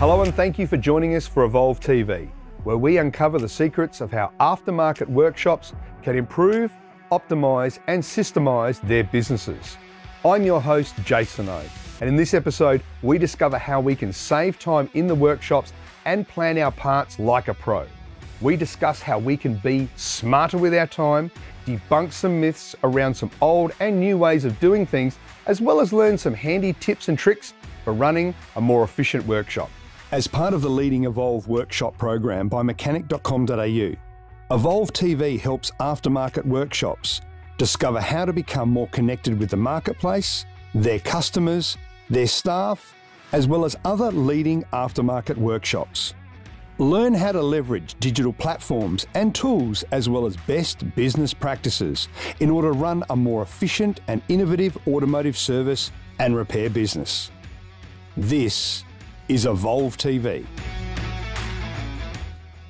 Hello, and thank you for joining us for Evolve TV, where we uncover the secrets of how aftermarket workshops can improve, optimize, and systemize their businesses. I'm your host, Jason O, and in this episode, we discover how we can save time in the workshops and plan our parts like a pro. We discuss how we can be smarter with our time, debunk some myths around some old and new ways of doing things, as well as learn some handy tips and tricks for running a more efficient workshop. As part of the leading Evolve workshop program by mechanic.com.au, Evolve TV helps aftermarket workshops discover how to become more connected with the marketplace, their customers, their staff, as well as other leading aftermarket workshops. Learn how to leverage digital platforms and tools as well as best business practices in order to run a more efficient and innovative automotive service and repair business. This is Evolve TV.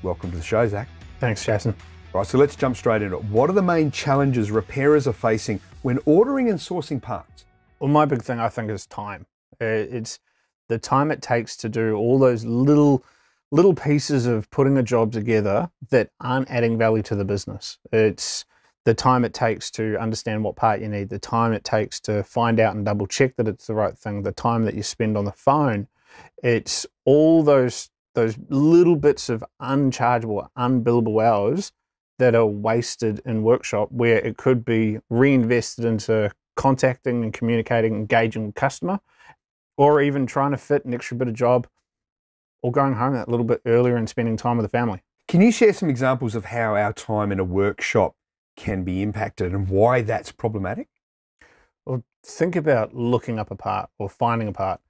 Welcome to the show, Zac. Thanks, Jason. Right, so let's jump straight into it. What are the main challenges repairers are facing when ordering and sourcing parts? Well, my big thing I think is time. Uh, It's the time it takes to do all those little little pieces of putting a job together that aren't adding value to the business. It's the time it takes to understand what part you need, the time it takes to find out and double check that it's the right thing, the time that you spend on the phone. It's all those those little bits of unchargeable, unbillable hours that are wasted in workshop where it could be reinvested into contacting and communicating, engaging with customer, or even trying to fit an extra bit of job or going home that little bit earlier and spending time with the family. Can you share some examples of how our time in a workshop can be impacted and why that's problematic? Well, think about looking up a part or finding a part.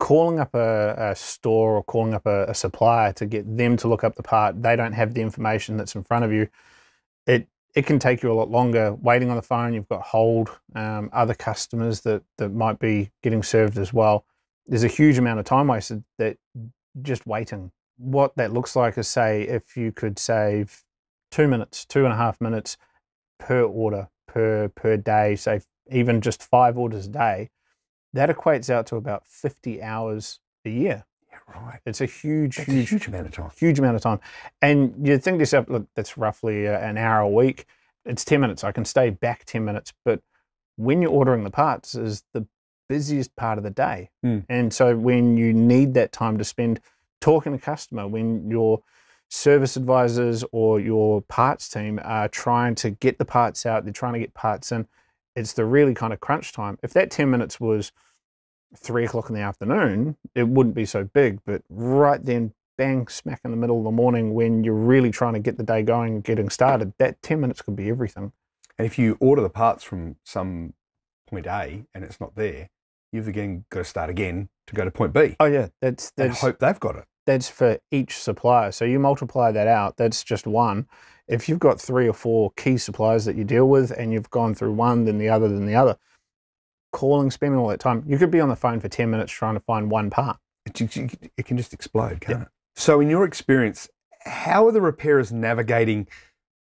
Calling up a, a store or calling up a, a supplier to get them to look up the part, they don't have the information that's in front of you. It it can take you a lot longer waiting on the phone. You've got hold um, other customers that that might be getting served as well. There's a huge amount of time wasted that just waiting. What that looks like is say if you could save two minutes, two and a half minutes per order per per day, say even just five orders a day, that equates out to about 50 hours a year. Yeah, right. It's a huge, That's a huge, huge amount of time. huge amount of time. And you think to yourself, look, that's roughly uh, an hour a week. It's 10 minutes. I can stay back 10 minutes. But when you're ordering the parts is the busiest part of the day. Mm. And so when you need that time to spend talking to customer, when your service advisors or your parts team are trying to get the parts out, they're trying to get parts in, it's the really kind of crunch time. If that 10 minutes was three o'clock in the afternoon, it wouldn't be so big. But right then, bang, smack in the middle of the morning when you're really trying to get the day going getting started, that 10 minutes could be everything. And if you order the parts from some point A and it's not there, you've again got to start again to go to point B Oh, yeah, that's, and that's, hope they've got it. that's for each supplier. So you multiply that out, that's just one. If you've got three or four key suppliers that you deal with and you've gone through one, then the other, then the other, calling, spending all that time, you could be on the phone for 10 minutes trying to find one part. It, it- can just explode, can't it? So, in your experience, how are the repairers navigating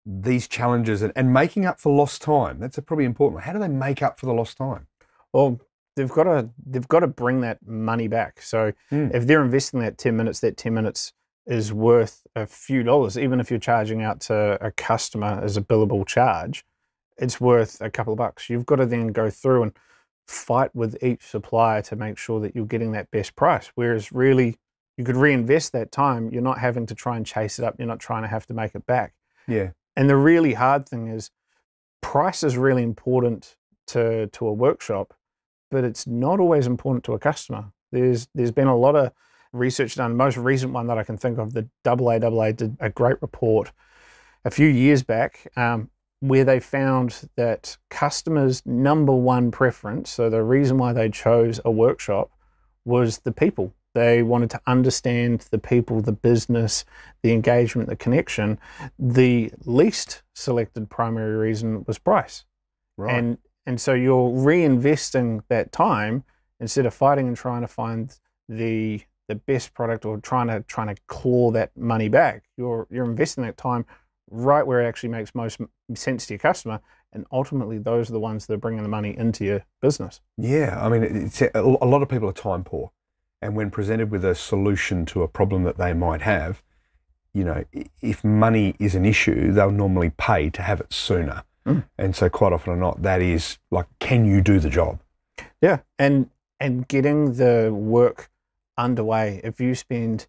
these challenges and, and making up for lost time? That's a probably important one. How do they make up for the lost time? Well, they've got to they've got to bring that money back. So Mm. if they're investing that ten minutes, that ten minutes is worth a few dollars. Even if you're charging out to a customer as a billable charge, it's worth a couple of bucks. You've got to then go through and fight with each supplier to make sure that you're getting that best price. Whereas really, you could reinvest that time. You're not having to try and chase it up. You're not trying to have to make it back. Yeah. And the really hard thing is price is really important to, to a workshop, but it's not always important to a customer. There's there's been a lot of research done. Most recent one that I can think of, the AAA did a great report a few years back um, where they found that customers' number one preference, so the reason why they chose a workshop, was the people. They wanted to understand the people, the business, the engagement, the connection. The least selected primary reason was price. Right. And and so you're reinvesting that time instead of fighting and trying to find the the best product or trying to trying to claw that money back. You're you're investing that time right where it actually makes most sense to your customer, and ultimately those are the ones that are bringing the money into your business. yeah. I mean, it's, a a lot of people are time poor. And when presented with a solution to a problem that they might have, you know, if money is an issue, they'll normally pay to have it sooner. Mm. And so, quite often or not, that is like, can you do the job? Yeah, and and getting the work underway. If you spend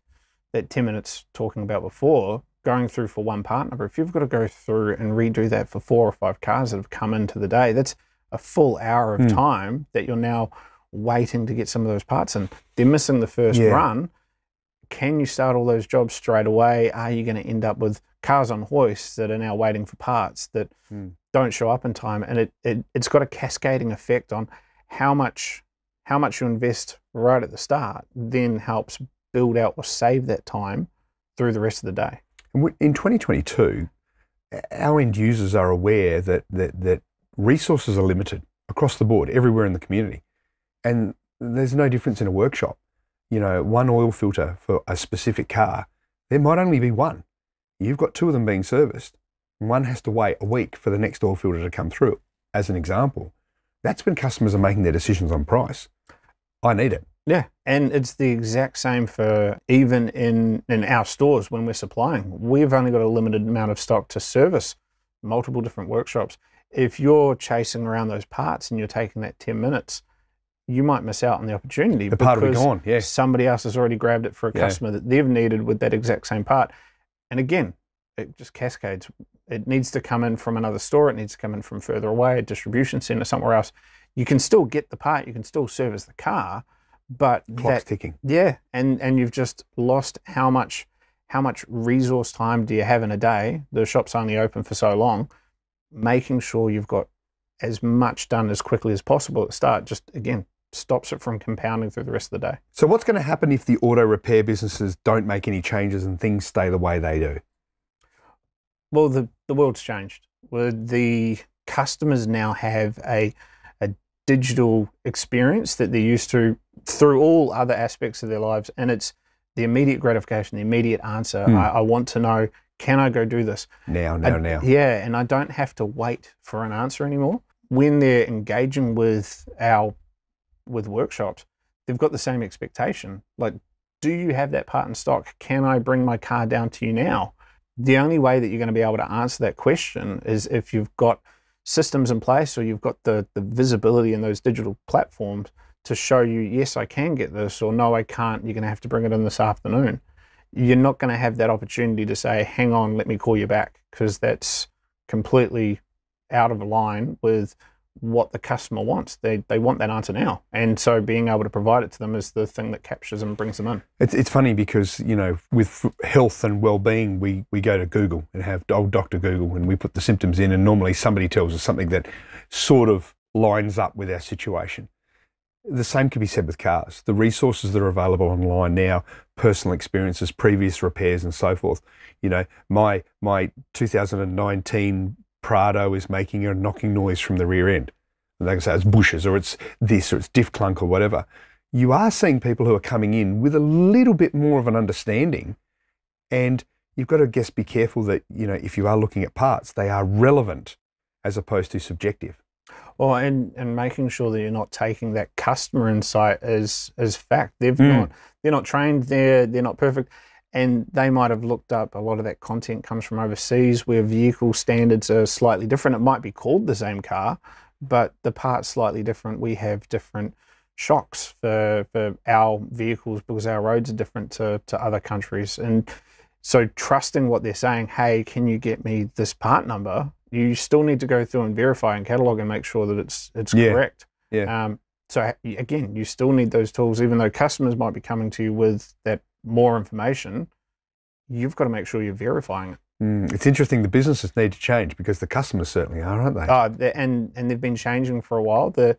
that ten minutes talking about before going through for one part number, if you've got to go through and redo that for four or five cars that have come into the day, that's a full hour of mm. time that you're now waiting to get some of those parts in. They're missing the first yeah. run. Can you start all those jobs straight away? Are you going to end up with cars on hoists that are now waiting for parts that mm. don't show up in time? And it, it, it's got a cascading effect on how much how much you invest right at the start then helps build out or save that time through the rest of the day. In 2022, our end users are aware that, that, that resources are limited across the board, everywhere in the community. And there's no difference in a workshop. You know, one oil filter for a specific car, there might only be one. You've got two of them being serviced. One has to wait a week for the next oil filter to come through, as an example. That's when customers are making their decisions on price. I need it. Yeah, and it's the exact same for even in in our stores when we're supplying. We've only got a limited amount of stock to service multiple different workshops. If you're chasing around those parts and you're taking that 10 minutes, you might miss out on the opportunity. The part will be gone, yeah. Somebody else has already grabbed it for a customer yeah. that they've needed with that exact same part. And again, it just cascades. It needs to come in from another store, it needs to come in from further away, a distribution center, somewhere else. You can still get the part, you can still service the car, but clock's that, ticking. Yeah, and and you've just lost how much how much resource time do you have in a day? The shop's only open for so long. Making sure you've got as much done as quickly as possible at the start, just again stops it from compounding through the rest of the day. So, what's going to happen if the auto repair businesses don't make any changes and things stay the way they do? Well, the, the world's changed. The customers now have a, a digital experience that they're used to through all other aspects of their lives, and it's the immediate gratification, the immediate answer. Hmm. I, I want to know can I go do this? Now, now, I, now. Yeah, and I don't have to wait for an answer anymore. When they're engaging with our with workshops, they've got the same expectation. Like, do you have that part in stock? Can I bring my car down to you now? The only way that you're going to be able to answer that question is if you've got systems in place or you've got the, the visibility in those digital platforms to show you, yes, I can get this, or no, I can't. You're going to have to bring it in this afternoon. You're not going to have that opportunity to say, hang on, let me call you back, because that's completely out of line with what the customer wants. They, they want that answer now. And so being able to provide it to them is the thing that captures and brings them in. It's, it's funny because, you know, with health and well-being, we, we go to Google and have old Dr. Google and we put the symptoms in and normally somebody tells us something that sort of lines up with our situation. The same can be said with cars. The resources that are available online now, personal experiences, previous repairs and so forth. You know, my my 2019 Prado is making a knocking noise from the rear end. And they can say it's bushes or it's this or it's diff clunk or whatever. You are seeing people who are coming in with a little bit more of an understanding. And you've got to I guess be careful that, you know, if you are looking at parts, they are relevant as opposed to subjective. Well, and, and making sure that you're not taking that customer insight as as fact. They've mm. not they're not trained. They're they're not perfect and they might have looked up a lot of that content comes from overseas where vehicle standards are slightly different. It might be called the same car, but the part's slightly different. We have different shocks for, for our vehicles because our roads are different to, to other countries. And so trusting what they're saying, hey, can you get me this part number? You still need to go through and verify and catalog and make sure that it's it's yeah. correct. Yeah. Um, so again, you still need those tools, even though customers might be coming to you with that more information, you've got to make sure you're verifying it. Mm, it's interesting. The businesses need to change because the customers certainly are, aren't they? Uh, and and they've been changing for a while. The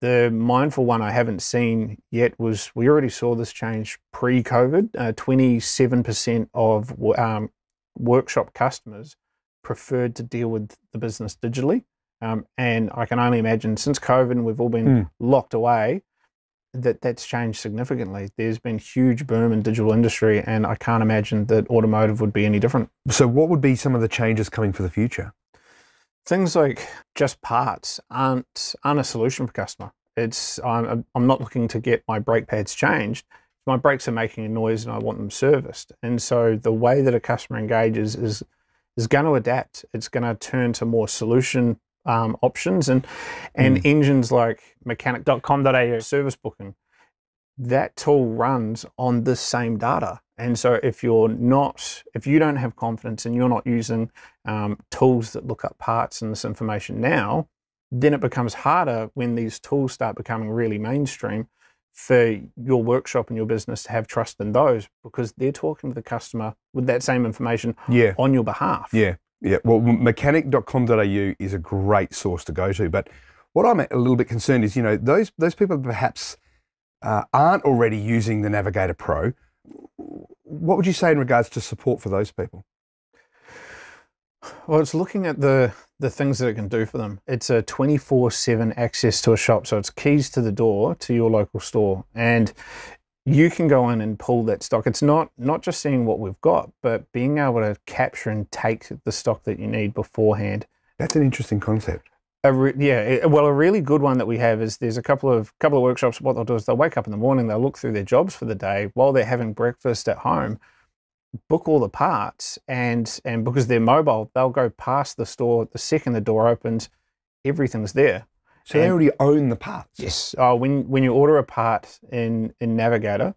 the mindful one I haven't seen yet was we already saw this change pre-COVID. Uh, percent of um, workshop customers preferred to deal with the business digitally, um, and I can only imagine since COVID, we've all been mm. locked away that that's changed significantly. There's been huge boom in digital industry, and I can't imagine that automotive would be any different. So, what would be some of the changes coming for the future? Things like just parts aren't aren't a solution for customer. It's I'm I'm not looking to get my brake pads changed. My brakes are making a noise and I want them serviced. And so the way that a customer engages is is going to adapt. It's going to turn to more solution um, options and and Mm. engines like mechanic.com.au service booking. That tool runs on the same data. And so if you're not, if you don't have confidence and you're not using um, tools that look up parts and this information now, then it becomes harder when these tools start becoming really mainstream for your workshop and your business to have trust in those because they're talking to the customer with that same information Yeah. on your behalf. Yeah, yeah. Well, mechanic.com.au is a great source to go to. But what I'm a little bit concerned is, you know, those those people perhaps uh, aren't already using the Navigator Pro. What would you say in regards to support for those people? Well, it's looking at the the things that it can do for them. It's a 24/7 access to a shop, so it's keys to the door to your local store and you can go in and pull that stock. It's not not just seeing what we've got, but being able to capture and take the stock that you need beforehand. That's an interesting concept. A re- yeah, it- well, a really good one that we have is there's a couple of couple of workshops. What they'll do is they'll wake up in the morning, they'll look through their jobs for the day while they're having breakfast at home, book all the parts, and and because they're mobile, they'll go past the store the second the door opens, everything's there. So they already own the parts. Yes. Oh, when when you order a part in in Navigator,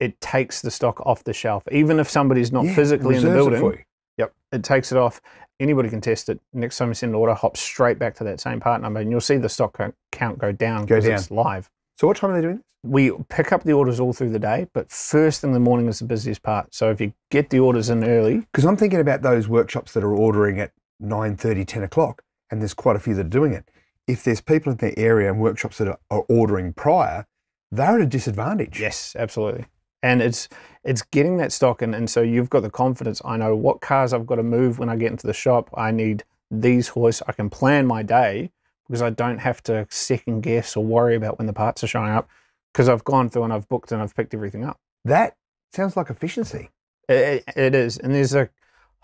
it takes the stock off the shelf, even if somebody's not Yeah, physically in the it building. for you. Yep, it takes it off. Anybody can test it. Next time you send an order, hop straight back to that same part number, and you'll see the stock co- count go down because it's live. So what time are they doing this? We pick up the orders all through the day, but first thing in the morning is the busiest part. So if you get the orders in early, Because I'm thinking about those workshops that are ordering at 9.30, 10 o'clock, and there's quite a few that are doing it. If there's people in their area and workshops that are, are ordering prior, they're at a disadvantage. Yes, absolutely. And it's it's getting that stock and, and so you've got the confidence. I know what cars I've got to move when I get into the shop. I need these hoists. I can plan my day because I don't have to second guess or worry about when the parts are showing up because I've gone through and I've booked and I've picked everything up. That sounds like efficiency. It, it- it is. And there's a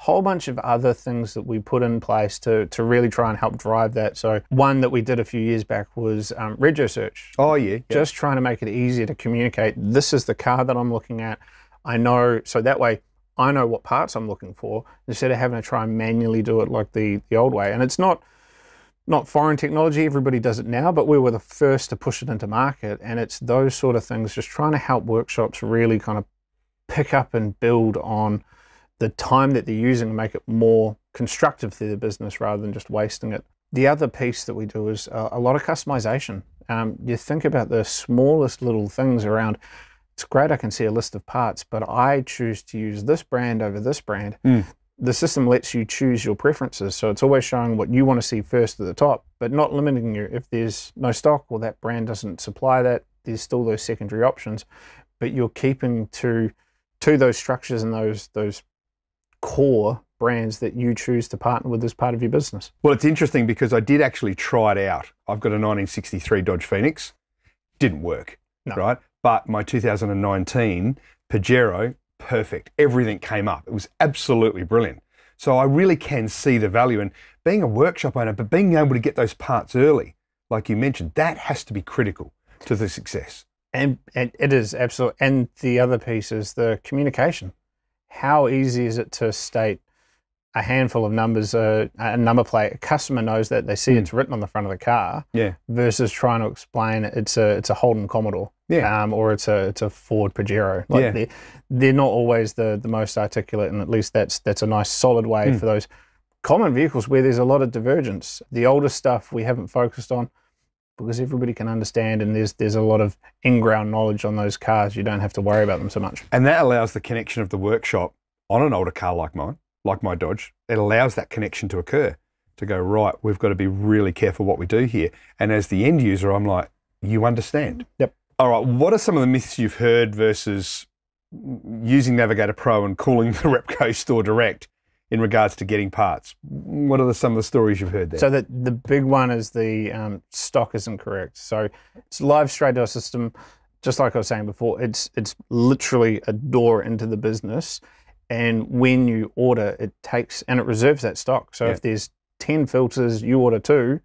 whole bunch of other things that we put in place to, to really try and help drive that. So one that we did a few years back was um, Rego Search Oh, yeah. yeah. just trying to make it easier to communicate. This is the car that I'm looking at. I know, so that way I know what parts I'm looking for instead of having to try and manually do it like the, the old way. And it's not not foreign technology, everybody does it now, but we were the first to push it into market. And it's those sort of things, just trying to help workshops really kind of pick up and build on the time that they're using make it more constructive to their business rather than just wasting it. The other piece that we do is a, a lot of customization. Um, you think about the smallest little things around. It's great I can see a list of parts, but I choose to use this brand over this brand. Mm. The system lets you choose your preferences, so it's always showing what you want to see first at the top, but not limiting you. If there's no stock or that brand doesn't supply that, there's still those secondary options, but you're keeping to to those structures and those those core brands that you choose to partner with as part of your business. Well, it's interesting because I did actually try it out. I've got a 1963 Dodge Phoenix. Didn't work, No. right? But my 2019 Pajero, perfect. Everything came up. It was absolutely brilliant. So I really can see the value in being a workshop owner, but being able to get those parts early, like you mentioned, that has to be critical to the success. And, and it is absolutely. And the other piece is the communication. How easy is it to state a handful of numbers, uh, a number plate? A customer knows that they see Mm. it's written on the front of the car, Yeah. versus trying to explain it's a it's a Holden Commodore, Yeah. um, or it's a it's a Ford Pajero. Like Yeah. they're, they're not always the the most articulate, and at least that's that's a nice solid way Mm. for those common vehicles where there's a lot of divergence. The older stuff we haven't focused on because everybody can understand, and there's there's a lot of in-ground knowledge on those cars. You don't have to worry about them so much. And that allows the connection of the workshop on an older car like mine, like my Dodge. It allows that connection to occur to go, right, we've got to be really careful what we do here. And as the end user, I'm like, you understand. Yep. All right, what are some of the myths you've heard versus using Navigator Pro and calling the Repco store direct in regards to getting parts? What are the, some of the stories you've heard there? So the the big one is the um, stock isn't correct. So it's live straight to our system, just like I was saying before. It's it's literally a door into the business, and when you order, it takes and it reserves that stock. So Yeah. if there's ten filters, you order two,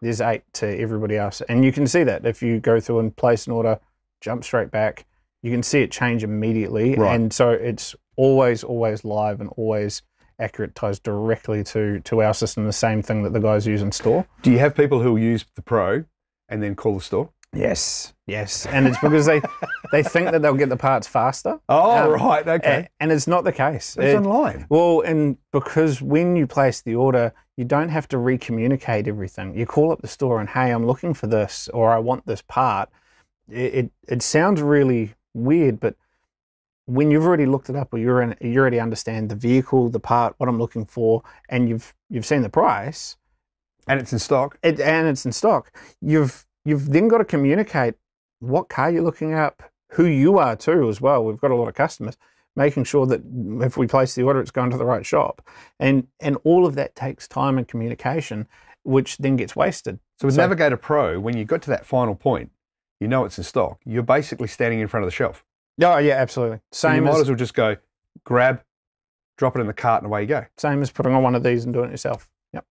there's eight to everybody else. And you can see that if you go through and place an order, jump straight back, you can see it change immediately. Right. And so it's always, always live and always accurate ties directly to to our system, the same thing that the guys use in store. Do you have people who use the Pro and then call the store? Yes, yes, and it's because they they think that they'll get the parts faster. Oh, Um, right. Okay. a- and it's not the case. it's It- online. well, and because when you place the order, you don't have to re-communicate everything. You call up the store and, hey, I'm looking for this, or I want this part. It it, it sounds really weird, but when you've already looked it up, or you're in, you already understand the vehicle, the part, what I'm looking for, and you've you've seen the price, And it's in stock. it, and it's in stock. You've you've then got to communicate what car you're looking at, who you are too as well. We've got a lot of customers making sure that if we place the order, it's going to the right shop, and and all of that takes time and communication, which then gets wasted. So with So- Navigator Pro, when you got to that final point, you know it's in stock. You're basically standing in front of the shelf. Oh yeah, absolutely. So you Same might as as well just go grab, drop it in the cart, and away you go. same as putting on one of these and doing it yourself. Yep.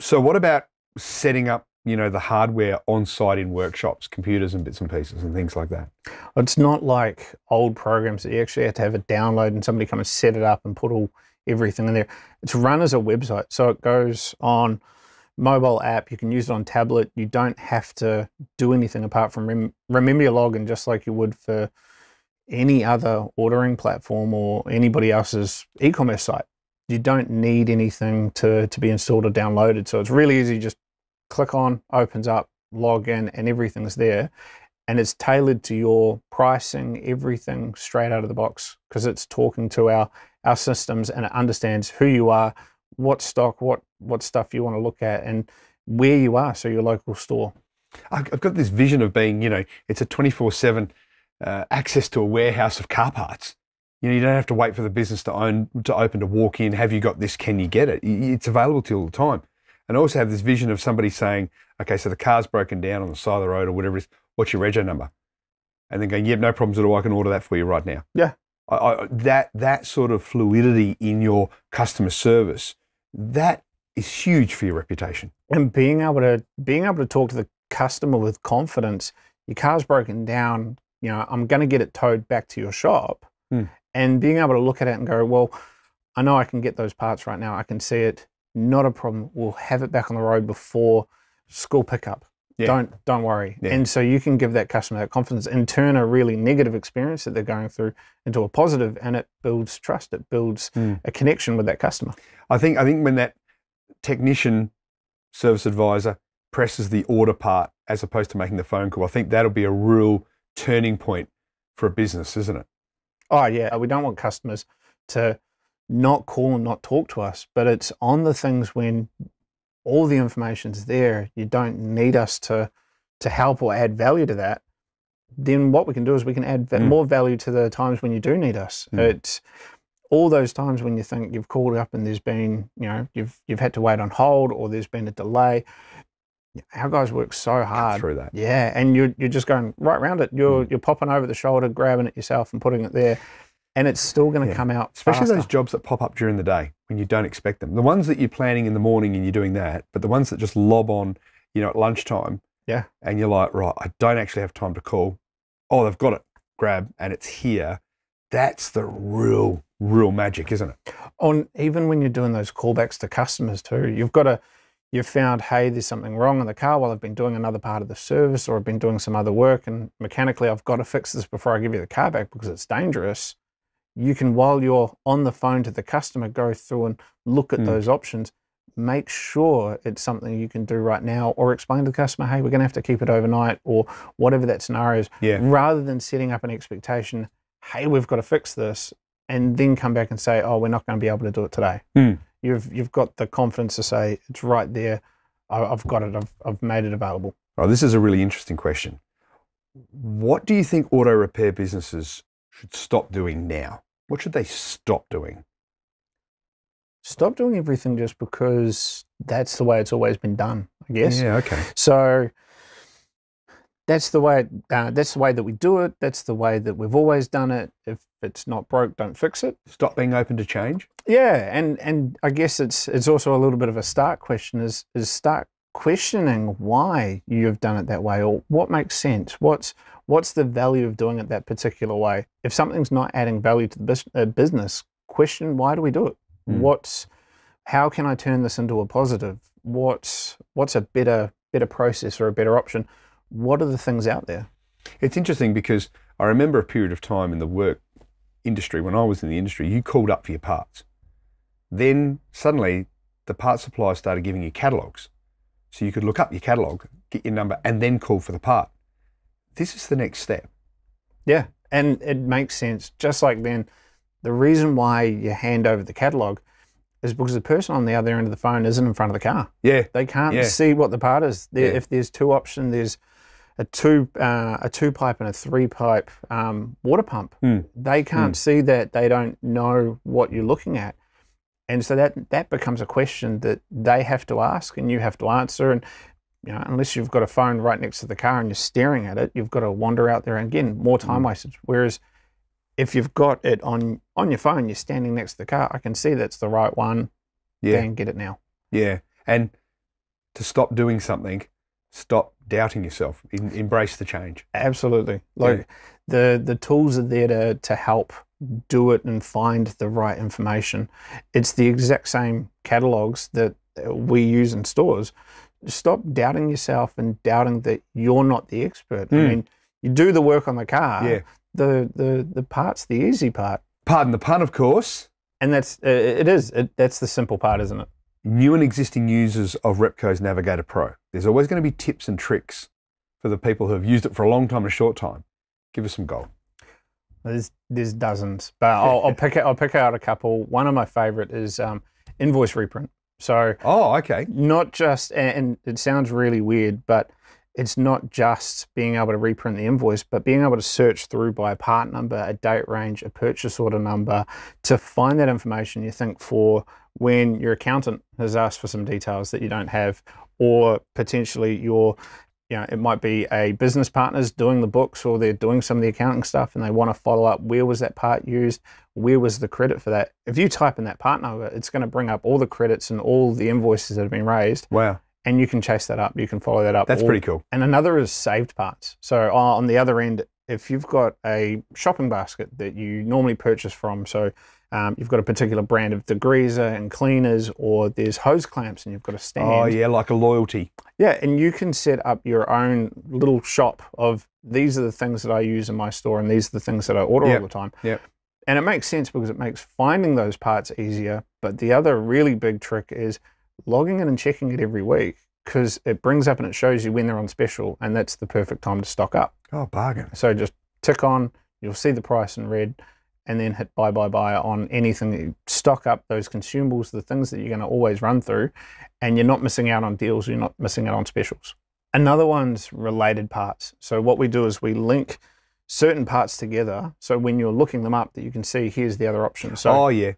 So what about setting up, you know, the hardware on site in workshops, computers and bits and pieces and things like that? It's not like old programs that you actually have to have a download and somebody come and set it up and put all everything in there. It's run as a website, so it goes on mobile app. You can use it on tablet. You don't have to do anything apart from rem- remember your login, just like you would for any other ordering platform or anybody else's e-commerce site. You don't need anything to to be installed or downloaded. So it's really easy. Just click on, opens up, log in, and everything's there and it's tailored to your pricing, everything straight out of the box because it's talking to our our systems and it understands who you are, what stock, what what stuff you want to look at, and where you are. So your local store. I've got this vision of being, you know, it's a 24 7 uh, access to a warehouse of car parts. You know, you don't have to wait for the business to own, to open, to walk in. Have you got this? Can you get it? It's available to you all the time. And I also have this vision of somebody saying, okay, so the car's broken down on the side of the road or whatever it is. What's your rego number? And then going, yep, no problems at all. I can order that for you right now. Yeah. I, I, that that sort of fluidity in your customer service, that is huge for your reputation. and being able to being able to talk to the customer with confidence your car's broken down you know i'm going to get it towed back to your shop Hmm. and being able to look at it and go well i know i can get those parts right now i can see it not a problem we'll have it back on the road before school pickup Yeah. don't don't worry Yeah. and so you can give that customer that confidence and turn a really negative experience that they're going through into a positive and it builds trust it builds Hmm. a connection with that customer I think I think when that technician service advisor presses the order part as opposed to making the phone call, I think that'll be a real turning point for a business, isn't it? Oh yeah, we don't want customers to not call and not talk to us, but it's on the things when all the information's there. You don't need us to to help or add value to that. Then what we can do is we can add Mm. more value to the times when you do need us. Mm. It's all those times when you think you've called up and there's been, you know, you've you've had to wait on hold or there's been a delay. Our guys work so hard Through that. yeah, and you're you're just going right around it. Mm. You're you're popping over the shoulder, grabbing it yourself, and putting it there, and it's still going to Yeah. come out. Especially faster. those jobs that pop up during the day when you don't expect them. The ones that you're planning in the morning and you're doing that, but the ones that just lob on, you know, at lunchtime. Yeah. And you're like, right, I don't actually have time to call. Oh, they've got it. Grab and it's here. That's the real, real magic, isn't it? on even when you're doing those callbacks to customers too. You've got to you've found hey, there's something wrong in the car while I've been doing another part of the service or I've been doing some other work, and mechanically I've got to fix this before I give you the car back because it's dangerous. You can while you're on the phone to the customer go through and look at Hmm. those options. Make sure it's something you can do right now, or explain to the customer, hey, we're going to have to keep it overnight, or whatever that scenario is. Yeah. rather than setting up an expectation, hey, we've got to fix this, and then come back and say, oh, we're not going to be able to do it today. Hmm. You've you've got the confidence to say it's right there. I, I've got it. I've I've made it available. Oh, this is a really interesting question. What do you think auto repair businesses should stop doing now? What should they stop doing? Stop doing everything just because that's the way it's always been done. I guess. Yeah, okay. So that's the way. Uh, that's the way that we do it. That's the way that we've always done it. If it's not broke, don't fix it. Stop being open to change. Yeah, and and I guess it's it's also a little bit of a start question. Is is start questioning why you've done it that way or what makes sense. What's what's the value of doing it that particular way? If something's not adding value to the bus- uh, business, question why do we do it? Mm. What's how can I turn this into a positive? What's what's a better better process or a better option? What are the things out there? It's interesting because I remember a period of time in the work industry when I was in the industry, you called up for your parts. Then suddenly the parts supplier started giving you catalogs. So you could look up your catalog, get your number, and then call for the part. This is the next step. Yeah, and it makes sense. Just like then, the reason why you hand over the catalog is because the person on the other end of the phone isn't in front of the car. Yeah. They can't Yeah. see what the part is. Yeah. If there's two options, there's a two uh, a two pipe and a three pipe um, water pump. Hmm. They can't see that. They don't know what you're looking at, and so that that becomes a question that they have to ask and you have to answer. And you know, unless you've got a phone right next to the car and you're staring at it, you've got to wander out there and again more time Hmm. wasted. Whereas if you've got it on on your phone, you're standing next to the car. I can see that's the right one. Yeah. Bang, get it now. Yeah. And to stop doing something, stop doubting yourself. En- embrace the change. Absolutely. Like the the tools are there to to help do it and find the right information. It's the exact same catalogs that we use in stores. Stop doubting yourself and doubting that you're not the expert. I Mm. mean, you do the work on the car. Yeah. The the the part's the easy part, Pardon the pun, of course. and that's uh, it is it, that's the simple part, isn't it? New and existing users of Repco's Navigator Pro. There's always going to be tips and tricks for the people who have used it for a long time and a short time. Give us some gold. There's there's dozens, but I'll, I'll pick out, I'll pick out a couple. One of my favorite is um, invoice reprint. So Oh, okay. not just and it sounds really weird but it's not just being able to reprint the invoice but being able to search through by a part number a date range a purchase order number to find that information you think for when your accountant has asked for some details that you don't have or potentially your you know it might be a business partner's doing the books or they're doing some of the accounting stuff and they want to follow up where was that part used? Where was the credit for that? If you type in that part number it's going to bring up all the credits and all the invoices that have been raised. Wow. And you can chase that up you can follow that up That's pretty cool. and another is saved parts so uh, on the other end if you've got a shopping basket that you normally purchase from so um, you've got a particular brand of degreaser and cleaners or there's hose clamps and you've got a stand Oh, yeah, like a loyalty. yeah, and you can set up your own little shop of these are the things that I use in my store and these are the things that I order Yep, all the time. yep. And it makes sense because it makes finding those parts easier. But the other really big trick is logging in and checking it every week because it brings up and it shows you when they're on special and that's the perfect time to stock up. Oh, bargain. So just tick on, you'll see the price in red and then hit buy, buy, buy on anything that you stock up those consumables, the things that you're going to always run through, and you're not missing out on deals, you're not missing out on specials. Another one's related parts. So what we do is we link certain parts together. So when you're looking them up, that you can see here's the other option. So oh, yeah,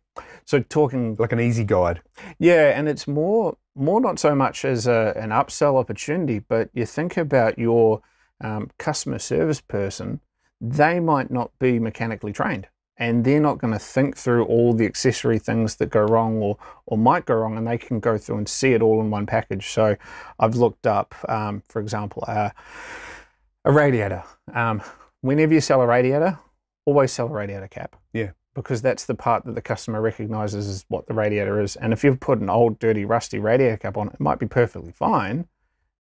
so talking like an easy guide. yeah, and it's more more not so much as a, an upsell opportunity, but you think about your um, customer service person, they might not be mechanically trained, and they're not going to think through all the accessory things that go wrong or or might go wrong, and they can go through and see it all in one package. So I've looked up, um, for example, uh, a radiator. Um, whenever you sell a radiator, always sell a radiator cap Yeah. because that's the part that the customer recognizes as what the radiator is. And if you've put an old, dirty, rusty radiator cap on, it might be perfectly fine.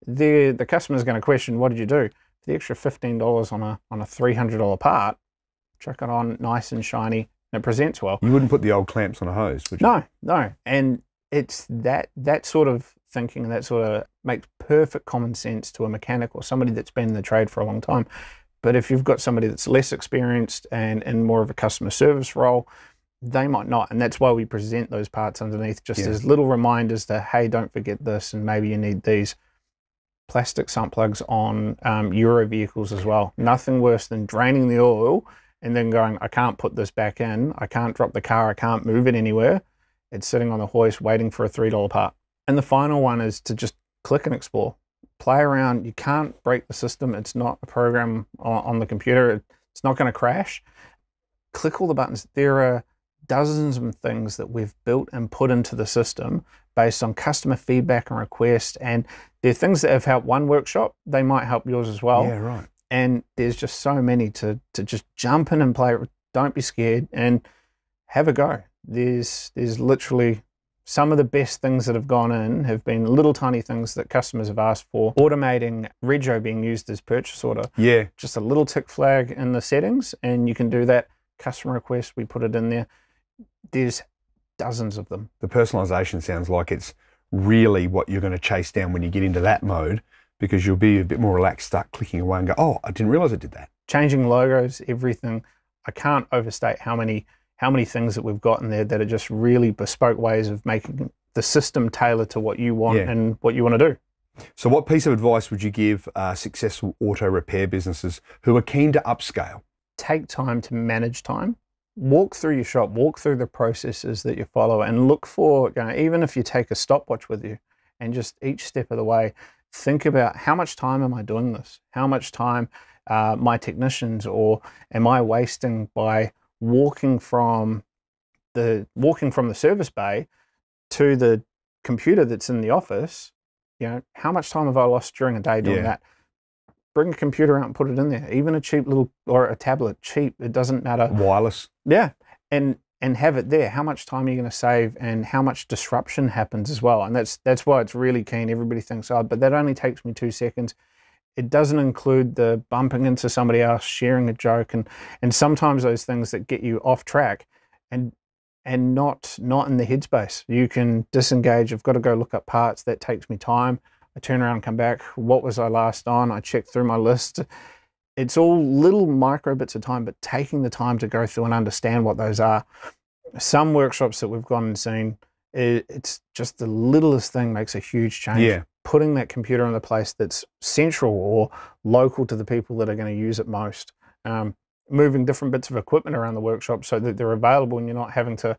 The the customer's going to question, "What did you do?" For the extra fifteen dollars on a on a three hundred dollar part, chuck it on nice and shiny, and it presents well. You wouldn't put the old clamps on a hose, would you? No, no, and it's that that sort of thinking and that sort of makes perfect common sense to a mechanic or somebody that's been in the trade for a long time. But if you've got somebody that's less experienced and in more of a customer service role, they might not, and that's why we present those parts underneath, just Yeah. as little reminders to hey, don't forget this, and maybe you need these. Plastic sump plugs on um, Euro vehicles as well. Nothing worse than draining the oil and then going, I can't put this back in. I can't drop the car. I can't move it anywhere. It's sitting on the hoist waiting for a $3 part. And the final one is to just click and explore. Play around. You can't break the system. It's not a program on, on the computer. It's not going to crash. Click all the buttons. There are dozens of things that we've built and put into the system based on customer feedback and request. And they're things that have helped one workshop, they might help yours as well. Yeah, right. And there's just so many to to just jump in and play. Don't be scared and have a go. There's there's literally some of the best things that have gone in have been little tiny things that customers have asked for. Automating Rego being used as purchase order. Yeah. Just a little tick flag in the settings, and you can do that. Customer request, we put it in there. There's dozens of them. The personalization sounds like it's really what you're going to chase down when you get into that mode because you'll be a bit more relaxed, start clicking away and go, oh, I didn't realize I did that. Changing logos, everything. I can't overstate how many how many things that we've got in there that are just really bespoke ways of making the system tailor to what you want Yeah. and what you want to do. So, what piece of advice would you give uh, successful auto repair businesses who are keen to upscale? Take time to manage time. Walk through your shop, walk through the processes that you follow, and look for, you know, even if you take a stopwatch with you and just each step of the way, think about how much time am I doing this? How much time uh, my technicians or am I wasting by walking from the walking from the service bay to the computer that's in the office? You know, how much time have I lost during a day doing Yeah. that? Bring a computer out and put it in there. Even a cheap little or a tablet, cheap. It doesn't matter. Wireless. Yeah, and and have it there. How much time are you going to save, and how much disruption happens as well? And that's that's why it's really keen. Everybody thinks, oh, but that only takes me two seconds. It doesn't include the bumping into somebody else, sharing a joke, and and sometimes those things that get you off track, and and not not in the headspace. You can disengage. I've got to go look up parts. That takes me time. I turn around, and come back. What was I last on? I check through my list it's all little micro bits of time, but taking the time to go through and understand what those are. Some workshops that we've gone and seen, it's just the littlest thing makes a huge change. Yeah. Putting that computer in a place that's central or local to the people that are going to use it most. Um, moving different bits of equipment around the workshop so that they're available and you're not having to.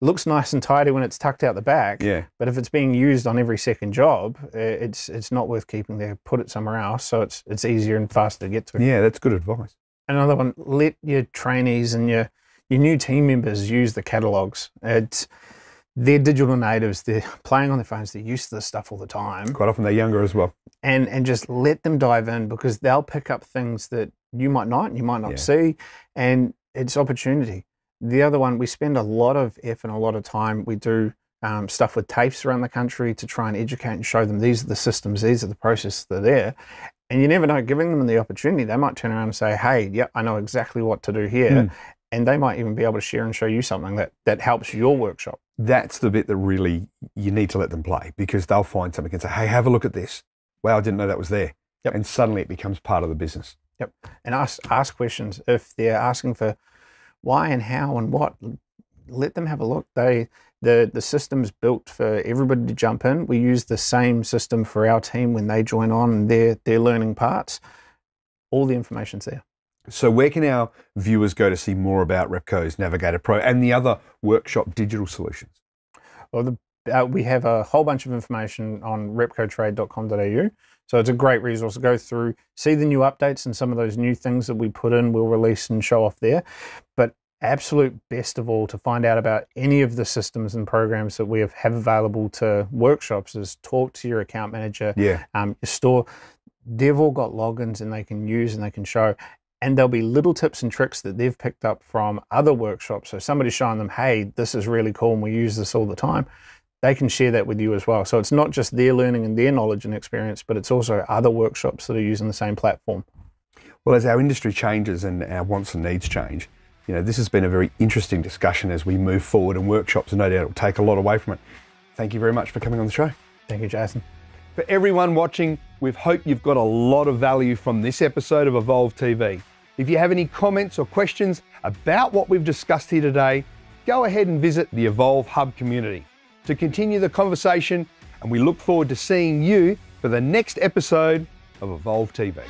Looks nice and tidy when it's tucked out the back. Yeah. But if it's being used on every second job, it's it's not worth keeping there. Put it somewhere else so it's it's easier and faster to get to. Yeah, that's good advice. Another one: let your trainees and your your new team members use the catalogs. It's they're digital natives. They're playing on their phones. They're used to this stuff all the time, Quite often they're younger as well. and and just let them dive in because they'll pick up things that you might not, you might not Yeah. see, and it's opportunity. The other one, we spend a lot of effort and a lot of time. We do um, stuff with TAFEs around the country to try and educate and show them these are the systems, these are the processes that are there. And you never know, giving them the opportunity, they might turn around and say, hey, yeah, I know exactly what to do here. Mm. And they might even be able to share and show you something that, that helps your workshop. That's the bit that really you need to let them play because they'll find something and say, hey, have a look at this. Wow, I didn't know that was there. Yep. And suddenly it becomes part of the business. Yep. And ask, ask questions. If they're asking for why and how and what, let them have a look. They the the system's built for everybody to jump in. We use the same system for our team when they join on and they're they're learning parts. All the information's there. So, where can our viewers go to see more about Repco's Navigator Pro and the other workshop digital solutions? Well, the, uh, we have a whole bunch of information on repcotrade.com.au. So it's a great resource to go through, see the new updates and some of those new things that we put in, we'll release and show off there. But absolute best of all, to find out about any of the systems and programs that we have, have available to workshops is talk to your account manager, Yeah. um, your store. They've all got logins and they can use and they can show. And there'll be little tips and tricks that they've picked up from other workshops. So somebody's showing them, hey, this is really cool and we use this all the time. They can share that with you as well. So it's not just their learning and their knowledge and experience, but it's also other workshops that are using the same platform. Well, as our industry changes and our wants and needs change, you know, this has been a very interesting discussion as we move forward, and workshops, And no doubt, will take a lot away from it. Thank you very much for coming on the show. Thank you, Jason. For everyone watching, we've hoped you've got a lot of value from this episode of Evolve TV. If you have any comments or questions about what we've discussed here today, go ahead and visit the Evolve Hub community to continue the conversation, and we look forward to seeing you for the next episode of Evolve TV.